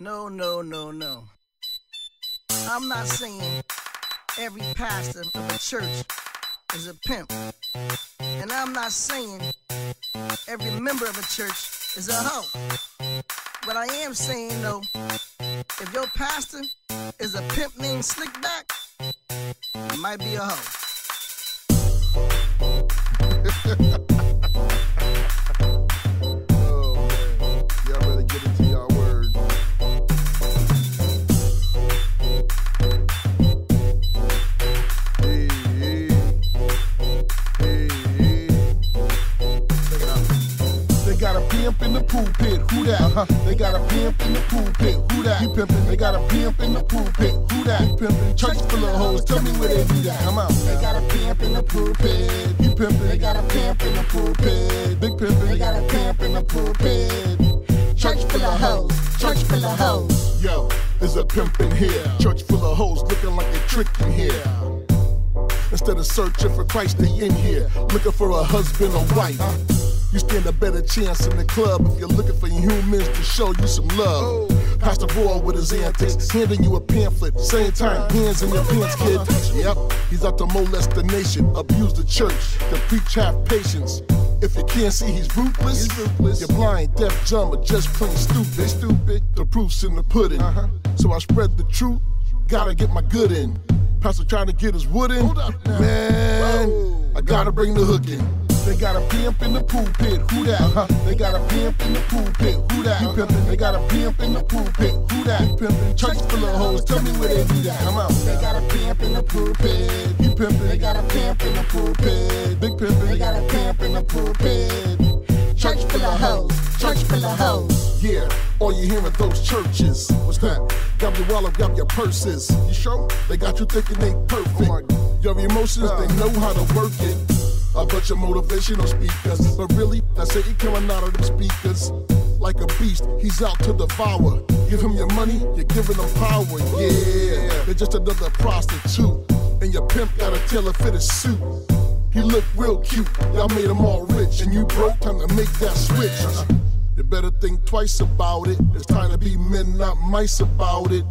No, no, no, no. I'm not saying every pastor of a church is a pimp. And I'm not saying every member of a church is a hoe. But I am saying though, if your pastor is a pimp named Slickback, it might be a hoe. Pimp in the pulpit, who that? Uh-huh. They got a pimp in the pulpit, who that? You pimpin'. They got a pimp in the pulpit, who that? You pimpin'. Church full of hoes, tell me where they do that. Come out. They got a pimp in the pulpit. You pimpin'. They got a pimp in the pulpit. Big pimpin'. They got a pimp in the pulpit. Church full of hoes, church full of hoes. Yo, there's a pimp in here. Church full of hoes looking like a trick in here. Instead of searching for Christ, they in here looking for a husband or wife. You stand a better chance in the club if you're looking for humans to show you some love. Pastor Roy with his antics, handing you a pamphlet, same time, hands in your pants, kid. Yep, he's out to molest the nation, abuse the church, to preach have patience. If you can't see he's ruthless, he's ruthless. you're blind, deaf, dumb, or just plain stupid. They stupid. The proof's in the pudding. Uh-huh. So I spread the truth, gotta get my good in. Pastor trying to get his wood in. Man. I gotta bring the hook in. They got a pimp in the pulpit, who that? Uh-huh. They got a pimp in the pulpit, who that? You pimpin'. They got a pimp in the pulpit, who that? You pimpin'. Church full of hoes, tell me where they do that. Come out. They got a pimp in the pulpit. You pimpin'. They got a pimp in the pulpit. Big pimpin'. They got a pimp in the pulpit. Church full of hoes, church full of hoes. Yeah, all you hearing those churches. What's that? Grab your wallet, grab your purses. You sure? They got you thinking they perfect. Your emotions, they know how to work it. A bunch of motivational speakers. But really, I say Satan coming out of them speakers. Like a beast, he's out to devour. Give him your money, you're giving him power. Yeah, they're just another prostitute. And your pimp got a tailor fitted suit. He look real cute, y'all made him all rich. And you broke, time to make that switch. You better think twice about it. It's time to be men, not mice about it.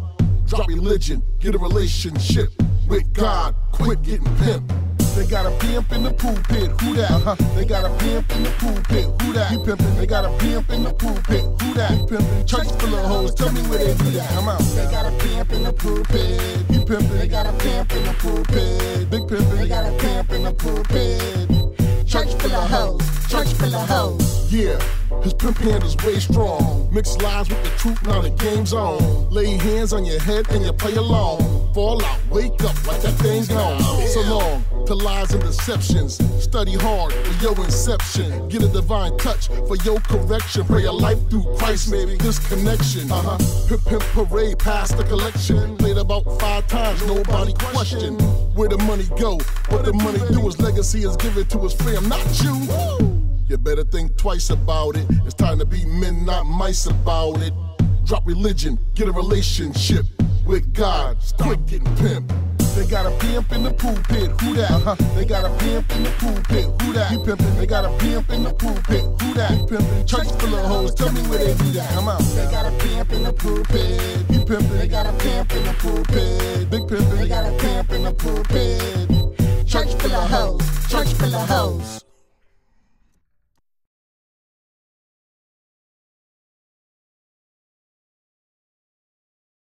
Drop religion, get a relationship with God, quit getting pimped. They got a pimp in the pool pit. who that? Uh-huh. They got a pimp in the pulpit. who that? You pimpin'. They got a pimp in the pulpit. who that? You pimpin'. Church full of hoes, tell me where they do that. Come out. They got a pimp in the pulpit. You pimpin'. They got a pimp in the pulpit. Big pimpin'. They got a pimp in the pulpit. Church full of hoes, church full of hoes. Yeah. His pimp hand is way strong. Mix lies with the truth, now the game's on. Lay hands on your head and you play along. Fall out, wake up like that thing's gone. So long to lies and deceptions. Study hard for your inception. Get a divine touch for your correction. Pray your life through Christ, maybe this connection. Uh huh. Hip pimp parade past the collection. Played about five times, nobody questioned. Where the money go? What the money do? His legacy is given to his fam, not you. You better think twice about it. It's time to be men, not mice about it. Drop religion, get a relationship with God. Quit getting pimp. They got a pimp in the pulpit, who that? Uh-huh. They got a pimp in the pulpit, who that? You pimpin'. They got a pimp in the pulpit, who that? You pimpin'. Church full of hoes, tell me where they do that. Come out. They got a pimp in the pool pulpit. You pimpin'. They got a pimp in the pulpit. Big pimpin'. They got a pimp in the pool pulpit. Church full of hoes, church full of hoes.